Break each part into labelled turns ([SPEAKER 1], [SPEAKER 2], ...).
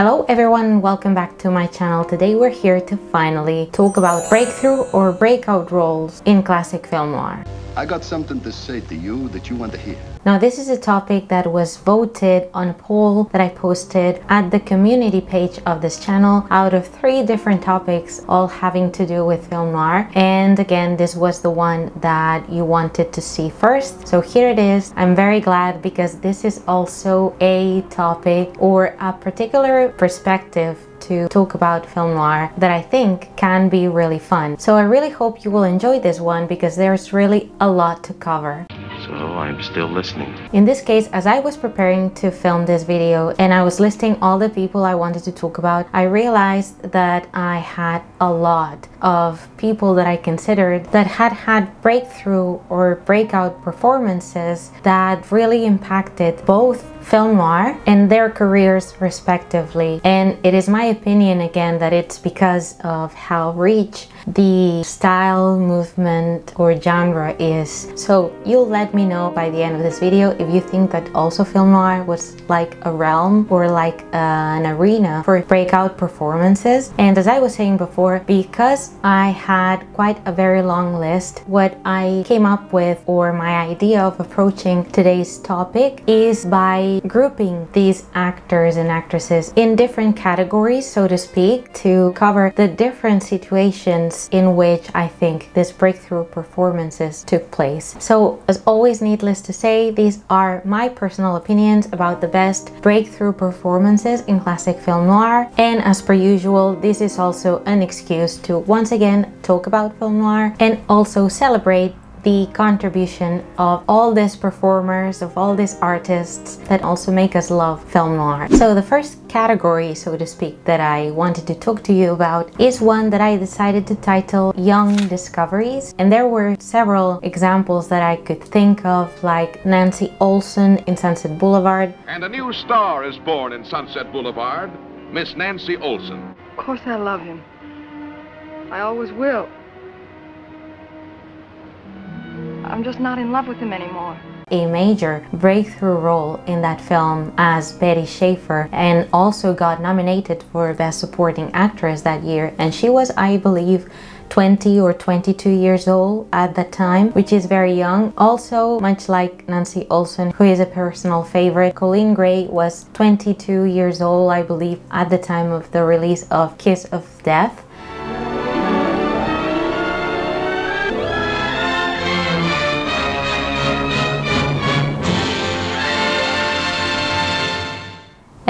[SPEAKER 1] Hello everyone, welcome back to my channel. Today we're here to finally talk about breakthrough or breakout roles in classic film noir.
[SPEAKER 2] I got something to say to you that you want to hear.
[SPEAKER 1] Now this is a topic that was voted on a poll that I posted at the community page of this channel out of three different topics all having to do with film noir. And again this was the one that you wanted to see first. So here it is. I'm very glad because this is also a topic or a particular perspective to talk about film noir that I think can be really fun. So I really hope you will enjoy this one because there's really a lot to cover.
[SPEAKER 3] So I'm still listening.
[SPEAKER 1] In this case, as I was preparing to film this video and I was listing all the people I wanted to talk about, I realized that I had a lot of people that I considered that had had breakthrough or breakout performances that really impacted both film noir and their careers respectively. And it is my opinion again that it's because of how rich the style, movement, or genre is. So you'll let me know by the end of this video if you think that also film noir was like a realm or like an arena for breakout performances. And as I was saying before, because I had quite a very long list, what I came up with or my idea of approaching today's topic is by grouping these actors and actresses in different categories, so to speak, to cover the different situations in which I think this breakthrough performances took place. So as always needless to say, these are my personal opinions about the best breakthrough performances in classic film noir and as per usual this is also an excuse to once again talk about film noir and also celebrate the contribution of all these performers, of all these artists that also make us love film noir. So the first category, so to speak, that I wanted to talk to you about is one that I decided to title Young Discoveries. And there were several examples that I could think of, like Nancy Olson in Sunset Boulevard.
[SPEAKER 4] And a new star is born in Sunset Boulevard, Miss Nancy Olson.
[SPEAKER 5] Of course I love him. I always will. I'm just not in love with him anymore
[SPEAKER 1] a major breakthrough role in that film as Betty Schaefer and also got nominated for Best Supporting Actress that year and she was I believe 20 or 22 years old at that time, which is very young. Also, much like Nancy Olson, who is a personal favorite, Coleen Gray was 22 years old, I believe, at the time of the release of Kiss of Death.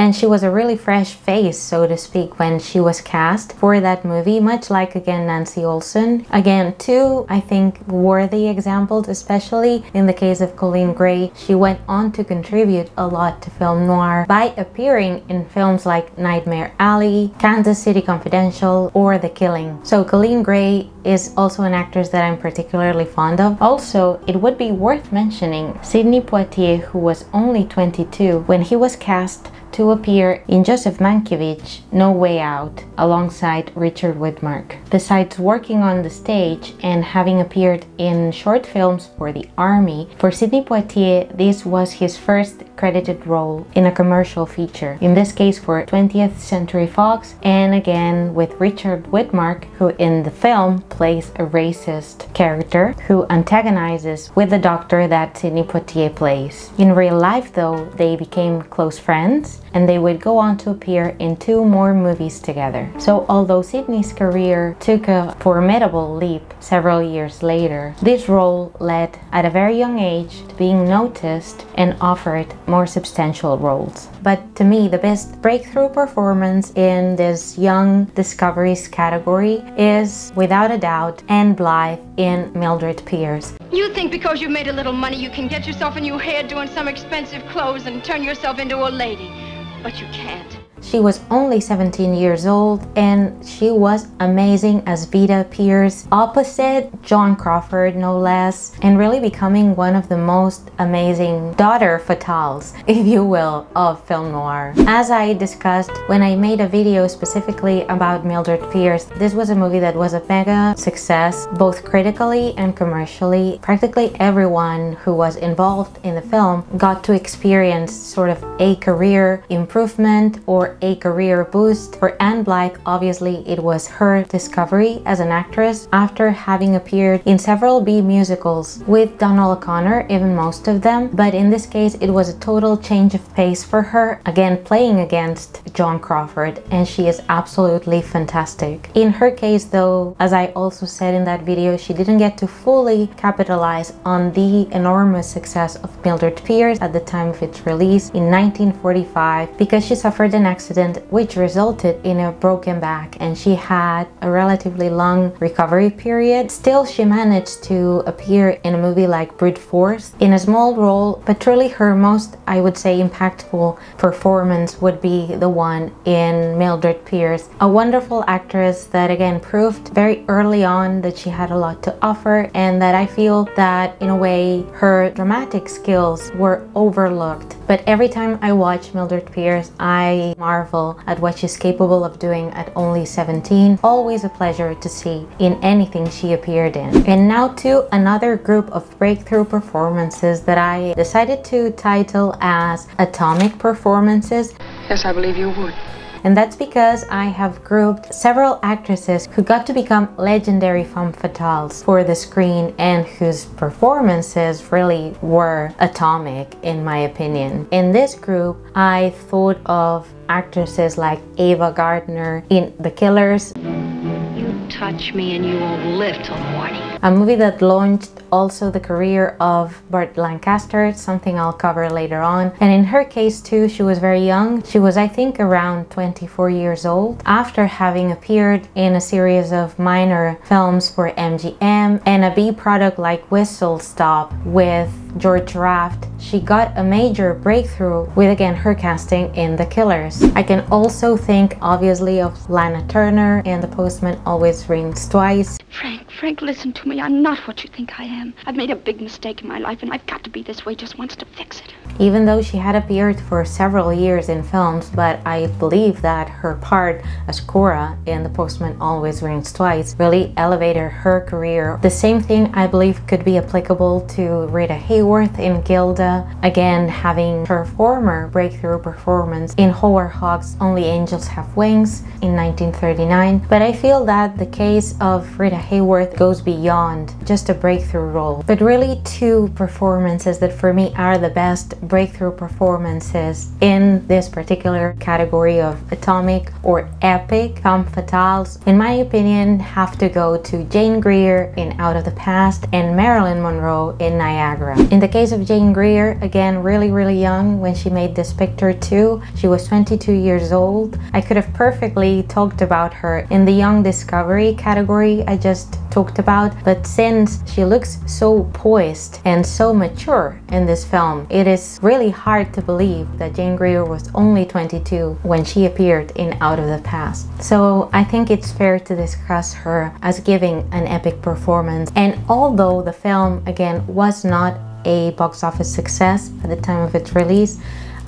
[SPEAKER 1] And she was a really fresh face, so to speak, when she was cast for that movie, much like again Nancy Olson. Again, two, I think, worthy examples, especially in the case of Coleen Gray. She went on to contribute a lot to film noir by appearing in films like Nightmare Alley, Kansas City Confidential, or The Killing. So Coleen Gray is also an actress that I'm particularly fond of. Also, it would be worth mentioning Sidney Poitier, who was only 22 when he was cast to appear in Joseph Mankiewicz No Way Out alongside Richard Widmark. Besides working on the stage and having appeared in short films for the army, for Sidney Poitier this was his first credited role in a commercial feature, in this case for 20th Century Fox and again with Richard Widmark who in the film plays a racist character who antagonizes with the doctor that Sidney Poitier plays. In real life though, they became close friends and they would go on to appear in two more movies together. So although Sidney's career took a formidable leap several years later, this role led at a very young age to being noticed and offered more substantial roles. But to me, the best breakthrough performance in this young discoveries category is, without a doubt, Ann Blyth in Mildred Pierce.
[SPEAKER 6] You think because you've made a little money you can get yourself a new hairdo and some expensive clothes and turn yourself into a lady. But you can't.
[SPEAKER 1] She was only 17 years old and she was amazing as Veda Pierce, opposite Joan Crawford no less, and really becoming one of the most amazing daughter fatales, if you will, of film noir. As I discussed when I made a video specifically about Mildred Pierce, this was a movie that was a mega success, both critically and commercially. Practically everyone who was involved in the film got to experience sort of a career improvement or a career boost. For Ann Blyth, obviously it was her discovery as an actress after having appeared in several B musicals with Donald O'Connor, even most of them, but in this case it was a total change of pace for her, again playing against Joan Crawford, and she is absolutely fantastic. In her case though, as I also said in that video, she didn't get to fully capitalize on the enormous success of Mildred Pierce at the time of its release in 1945 because she suffered an accident which resulted in a broken back and she had a relatively long recovery period. Still, she managed to appear in a movie like Brute Force in a small role, but truly her most, I would say, impactful performance would be the one in Mildred Pierce, a wonderful actress that again proved very early on that she had a lot to offer and that I feel that in a way her dramatic skills were overlooked. But every time I watch Mildred Pierce, I at what she's capable of doing at only 17. Always a pleasure to see in anything she appeared in. And now to another group of breakthrough performances that I decided to title as Atomic Performances.
[SPEAKER 5] Yes, I believe you would.
[SPEAKER 1] And that's because I have grouped several actresses who got to become legendary femme fatales for the screen and whose performances really were atomic in my opinion. In this group, I thought of actresses like Ava Gardner in The Killers.
[SPEAKER 6] You touch me and you won't live till morning.
[SPEAKER 1] A movie that launched also the career of Burt Lancaster, something I'll cover later on. And in her case too, she was very young. She was, I think, around 24 years old after having appeared in a series of minor films for MGM and a B product like Whistle Stop with George Raft, she got a major breakthrough with again her casting in The Killers. I can also think obviously of Lana Turner in The Postman Always Rings Twice.
[SPEAKER 7] Frank, Frank, listen to me. I'm not what you think I am. I've made a big mistake in my life and I've got to be this way just once to fix it.
[SPEAKER 1] Even though she had appeared for several years in films, but I believe that her part as Cora in The Postman Always Rings Twice really elevated her career. The same thing I believe could be applicable to Rita Hayworth in Gilda, again having her former breakthrough performance in Howard Hawks' Only Angels Have Wings in 1939. But I feel that the case of Rita Hayworth goes beyond just a breakthrough role, but really two performances that for me are the best breakthrough performances in this particular category of atomic or epic femme fatales, in my opinion, have to go to Jane Greer in Out of the Past and Marilyn Monroe in Niagara. In the case of Jane Greer, again, really, really young when she made this picture too. She was 22 years old. I could have perfectly talked about her in the young discovery category I just talked about, but since she looks so poised and so mature in this film, it is really hard to believe that Jane Greer was only 22 when she appeared in Out of the Past. So I think it's fair to discuss her as giving an epic performance. And although the film, again, was not a box office success at the time of its release,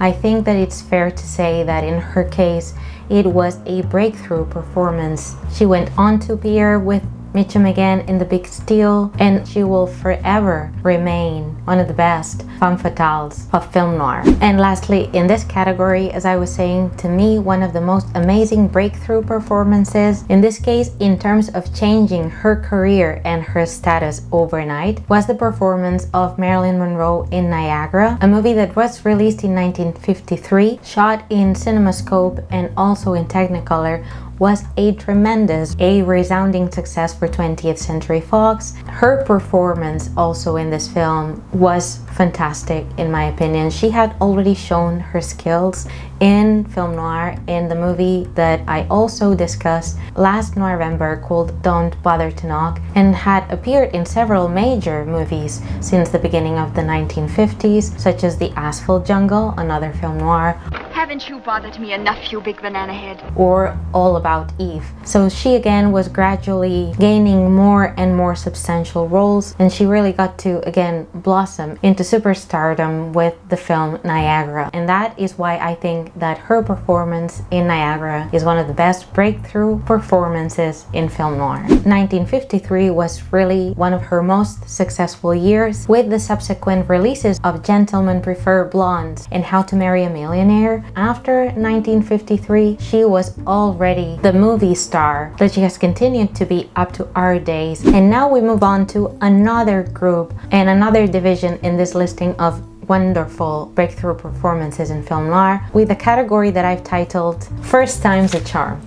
[SPEAKER 1] I think that it's fair to say that in her case, it was a breakthrough performance. She went on to appear with Mitchum again in The Big Steal, and she will forever remain one of the best femme fatales of film noir. And lastly, in this category, as I was saying, to me, one of the most amazing breakthrough performances, in this case, in terms of changing her career and her status overnight, was the performance of Marilyn Monroe in Niagara, a movie that was released in 1953, shot in CinemaScope and also in Technicolor, was a tremendous, a resounding success for 20th Century Fox. Her performance also in this film was fantastic in my opinion. She had already shown her skills in film noir in the movie that I also discussed last November called Don't Bother to Knock and had appeared in several major movies since the beginning of the 1950s such as The Asphalt Jungle, another film noir,
[SPEAKER 7] Haven't you bothered me enough, you big banana head?
[SPEAKER 1] or All About Eve. So she again was gradually gaining more and more substantial roles and she really got to again blossom into superstardom with the film Niagara. And that is why I think that her performance in Niagara is one of the best breakthrough performances in film noir. 1953 was really one of her most successful years with the subsequent releases of Gentlemen Prefer Blondes and How to Marry a Millionaire, after 1953, she was already the movie star that she has continued to be up to our days. And now we move on to another group and another division in this listing of wonderful breakthrough performances in film noir with a category that I've titled First Time's a Charm.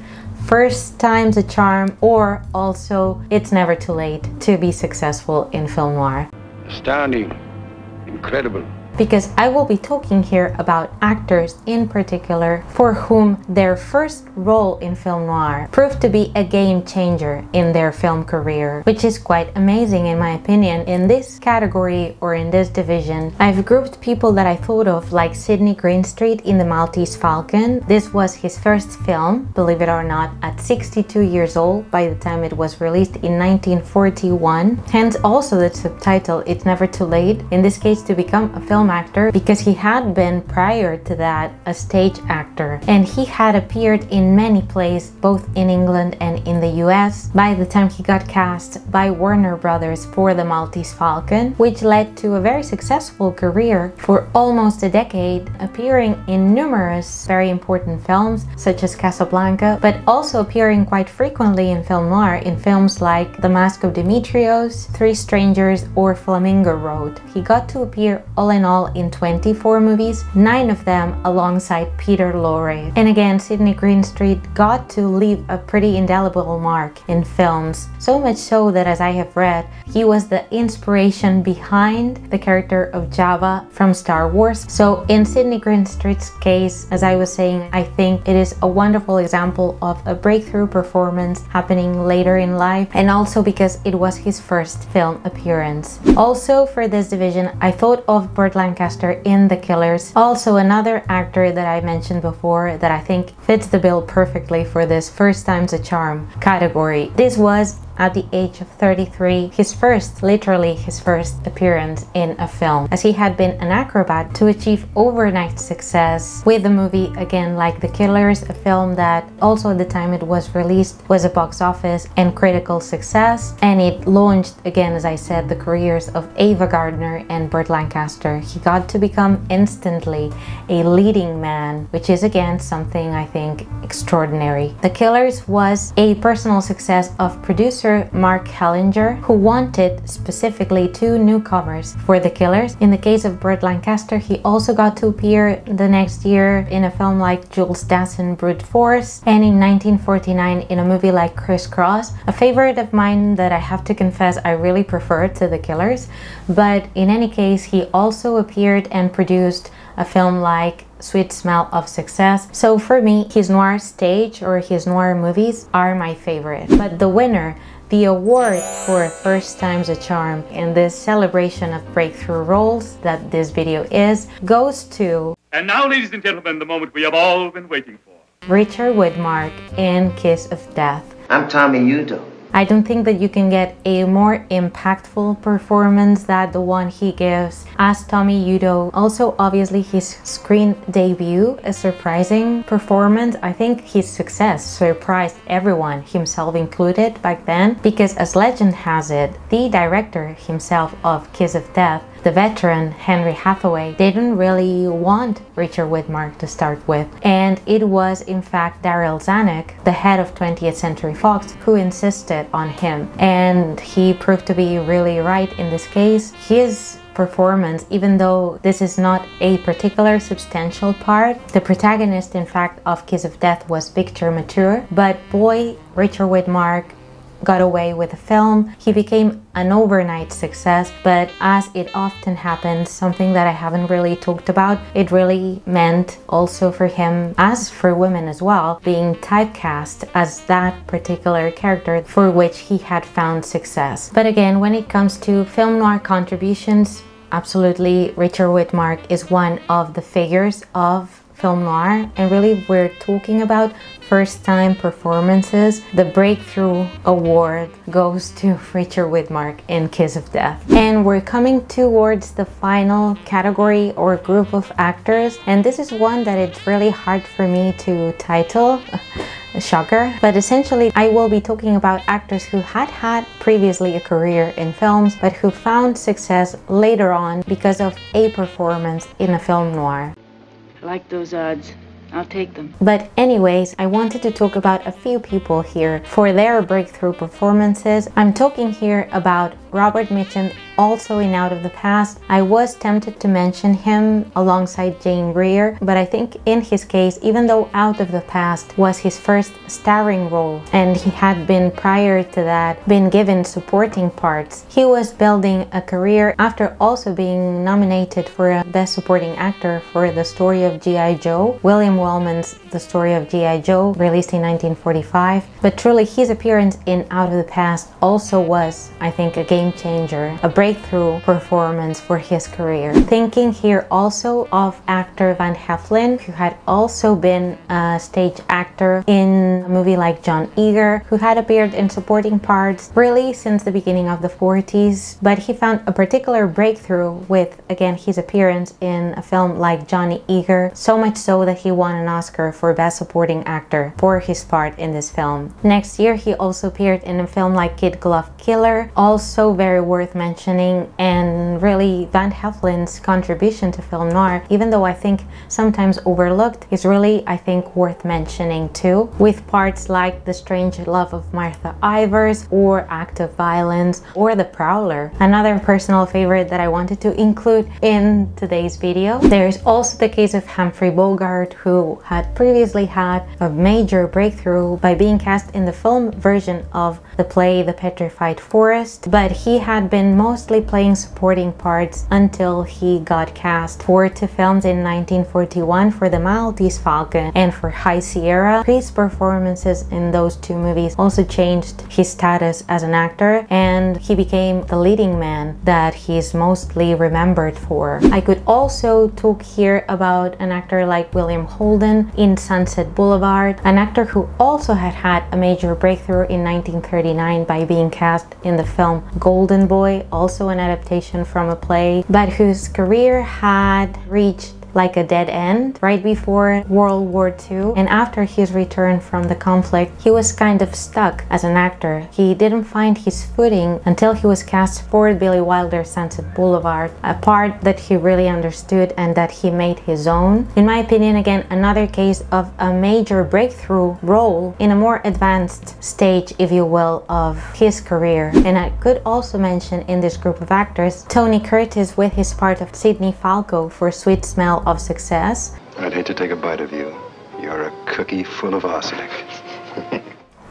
[SPEAKER 1] First time's a charm, or also it's never too late to be successful in film noir.
[SPEAKER 8] Astounding. Incredible
[SPEAKER 1] because I will be talking here about actors in particular for whom their first role in film noir proved to be a game changer in their film career, which is quite amazing in my opinion. In this category or in this division, I've grouped people that I thought of like Sydney Greenstreet in The Maltese Falcon. This was his first film, believe it or not, at 62 years old by the time it was released in 1941. Hence also the subtitle, It's Never Too Late, in this case to become a film film actor because he had been prior to that a stage actor and he had appeared in many plays both in England and in the US by the time he got cast by Warner Brothers for The Maltese Falcon, which led to a very successful career for almost a decade, appearing in numerous very important films such as Casablanca, but also appearing quite frequently in film noir in films like The Mask of Dimitrios, Three Strangers, or Flamingo Road. He got to appear all in all all in 24 movies, 9 of them alongside Peter Lorre. And again, Sydney Greenstreet got to leave a pretty indelible mark in films, so much so that as I have read, he was the inspiration behind the character of Jabba from Star Wars. So in Sydney Greenstreet's case, as I was saying, I think it is a wonderful example of a breakthrough performance happening later in life and also because it was his first film appearance. Also for this division, I thought of Burt Lancaster in The Killers. Also another actor that I mentioned before that I think fits the bill perfectly for this first time's a charm category. This was at the age of 33, his first, literally his first appearance in a film, as he had been an acrobat to achieve overnight success with the movie again like The Killers, a film that also at the time it was released was a box office and critical success, and it launched again, as I said, the careers of Ava Gardner and Burt Lancaster. He got to become instantly a leading man, which is again something I think extraordinary. The Killers was a personal success of producer producer Mark Hellinger, who wanted specifically two newcomers for The Killers. In the case of Burt Lancaster, he also got to appear the next year in a film like Jules Dassin Brute Force, and in 1949 in a movie like Criss Cross, a favorite of mine that I have to confess I really prefer to The Killers. But in any case, he also appeared and produced a film like Sweet Smell of Success. So for me, his noir stage or his noir movies are my favorite. But the winner the award for First Time's a Charm in this celebration of breakthrough roles that this video is goes to.
[SPEAKER 9] And now, ladies and gentlemen, the moment we have all been waiting for.
[SPEAKER 1] Richard Widmark in Kiss of Death.
[SPEAKER 10] I'm Tommy Udo.
[SPEAKER 1] I don't think that you can get a more impactful performance than the one he gives as Tommy Udo. Also, obviously, his screen debut, a surprising performance. I think his success surprised everyone, himself included, back then, because as legend has it, the director himself of Kiss of Death the veteran Henry Hathaway didn't really want Richard Widmark to start with, and it was in fact Darryl Zanuck, the head of 20th Century Fox, who insisted on him, and he proved to be really right in this case. His performance, even though this is not a particular substantial part. The protagonist, in fact, of Kiss of Death was Victor Mature, but boy, Richard Widmark got away with the film. He became an overnight success, but as it often happens, something that I haven't really talked about, it really meant also for him, as for women as well, being typecast as that particular character for which he had found success. But again, when it comes to film noir contributions, absolutely Richard Widmark is one of the figures of film noir and really we're talking about first time performances. The breakthrough award goes to Richard Widmark in Kiss of Death. And we're coming towards the final category or group of actors and this is one that it's really hard for me to title shocker. But essentially I will be talking about actors who had had previously a career in films but who found success later on because of a performance in a film noir
[SPEAKER 11] like those odds.
[SPEAKER 10] I'll take them.
[SPEAKER 1] But anyways, I wanted to talk about a few people here for their breakthrough performances. I'm talking here about Robert Mitchum, also in Out of the Past. I was tempted to mention him alongside Jane Greer, but I think in his case, even though Out of the Past was his first starring role and he had been prior to that been given supporting parts, he was building a career after also being nominated for a Best Supporting Actor for the story of G.I. Joe, William Wellman's The Story of G.I. Joe, released in 1945. But truly, his appearance in Out of the Past also was, I think, a game changer, a breakthrough performance for his career. Thinking here also of actor Van Heflin, who had also been a stage actor in a movie like John Eager, who had appeared in supporting parts really since the beginning of the 40s, but he found a particular breakthrough with, again, his appearance in a film like Johnny Eager, so much so that he won an Oscar for Best Supporting Actor for his part in this film. Next year, he also appeared in a film like Kid Glove Killer, also very worth mentioning, and really Van Heflin's contribution to film noir, even though I think sometimes overlooked, is really, I think, worth mentioning too, with parts like The Strange Love of Martha Ivers, or Act of Violence, or The Prowler. Another personal favorite that I wanted to include in today's video. There's also the case of Humphrey Bogart, who had previously had a major breakthrough by being cast in the film version of the play The Petrified Forest, but he had been mostly playing supporting parts until he got cast for two films in 1941 for The Maltese Falcon and for High Sierra. His performances in those two movies also changed his status as an actor and he became the leading man that he's mostly remembered for. I could also talk here about an actor like William Holden in Sunset Boulevard, an actor who also had had a major breakthrough in 1939 by being cast in the film Golden Boy, also an adaptation from a play, but whose career had reached like a dead end right before World War II. And after his return from the conflict, he was kind of stuck as an actor. He didn't find his footing until he was cast for Billy Wilder's Sunset Boulevard, a part that he really understood and that he made his own. In my opinion, again, another case of a major breakthrough role in a more advanced stage, if you will, of his career. And I could also mention in this group of actors Tony Curtis with his part of Sidney Falco for Sweet Smell of success.
[SPEAKER 8] I'd hate to take a bite of you. You're a cookie full of arsenic.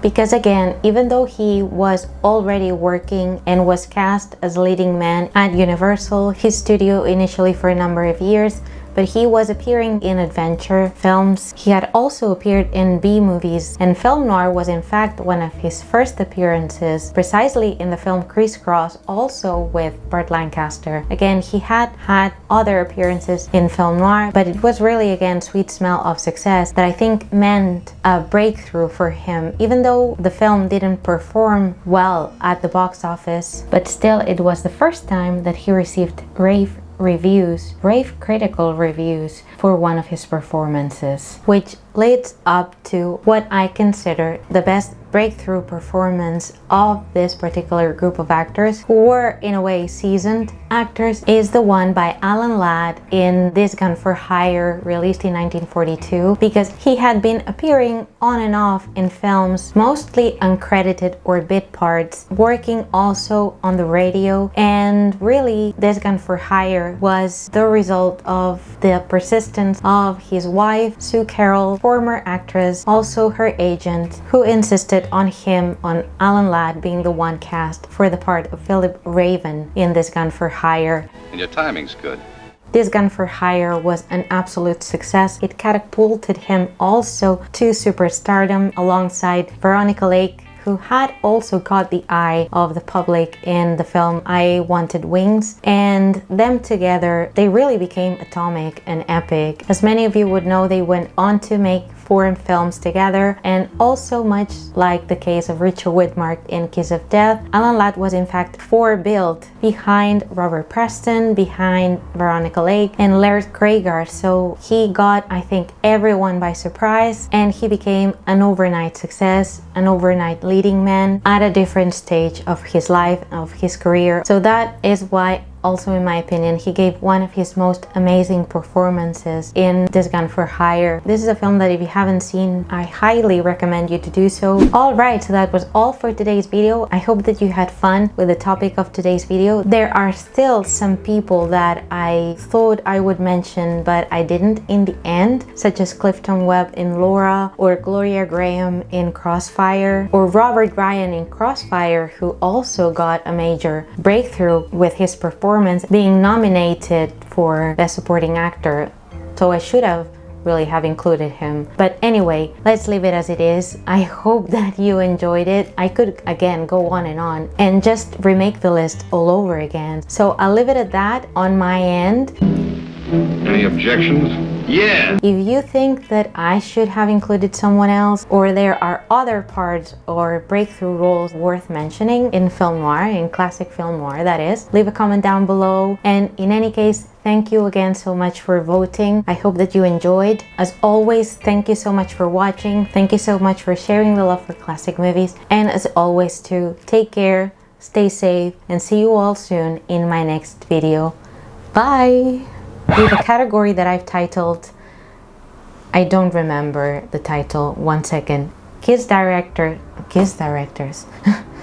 [SPEAKER 1] because again, even though he was already working and was cast as leading man at Universal, his studio initially for a number of years, but he was appearing in adventure films. He had also appeared in B movies, and film noir was in fact one of his first appearances, precisely in the film Criss Cross, also with Burt Lancaster. Again, he had had other appearances in film noir, but it was really again Sweet Smell of Success that I think meant a breakthrough for him, even though the film didn't perform well at the box office, but still it was the first time that he received rave reviews, rave critical reviews for one of his performances, which leads up to what I consider the best breakthrough performance of this particular group of actors who were in a way seasoned actors is the one by Alan Ladd in This Gun for Hire released in 1942 because he had been appearing on and off in films mostly uncredited or bit parts working also on the radio and really This Gun for Hire was the result of the persistence of his wife Sue Carroll former actress also her agent who insisted on him on Alan Ladd being the one cast for the part of Philip Raven in This Gun for Hire.
[SPEAKER 2] And your timing's good.
[SPEAKER 1] This Gun for Hire was an absolute success. It catapulted him also to superstardom alongside Veronica Lake who had also caught the eye of the public in the film I Wanted Wings and them together they really became atomic and epic. As many of you would know they went on to make foreign films together and also much like the case of Richard Widmark in Kiss of Death, Alan Ladd was in fact forebuilt behind Robert Preston, behind Veronica Lake and Laird Cregar so he got I think everyone by surprise and he became an overnight success, an overnight leading man at a different stage of his life, of his career. So that is why also in my opinion, he gave one of his most amazing performances in This Gun for Hire. This is a film that if you haven't seen, I highly recommend you to do so. Alright, so that was all for today's video. I hope that you had fun with the topic of today's video. There are still some people that I thought I would mention, but I didn't in the end, such as Clifton Webb in Laura, or Gloria Grahame in Crossfire, or Robert Ryan in Crossfire, who also got a major breakthrough with his performance being nominated for Best Supporting Actor. So I should have really have included him. But anyway, let's leave it as it is. I hope that you enjoyed it. I could again go on and on and just remake the list all over again. So I'll leave it at that on my end.
[SPEAKER 4] Any objections? Yeah.
[SPEAKER 1] If you think that I should have included someone else or there are other parts or breakthrough roles worth mentioning in film noir, in classic film noir that is, leave a comment down below. And in any case, thank you again so much for voting. I hope that you enjoyed. As always, thank you so much for watching. Thank you so much for sharing the love for classic movies. And as always too, take care, stay safe, and see you all soon in my next video. Bye! With a category that I've titled, I don't remember the title, one second, Kiss Director, Kiss Directors.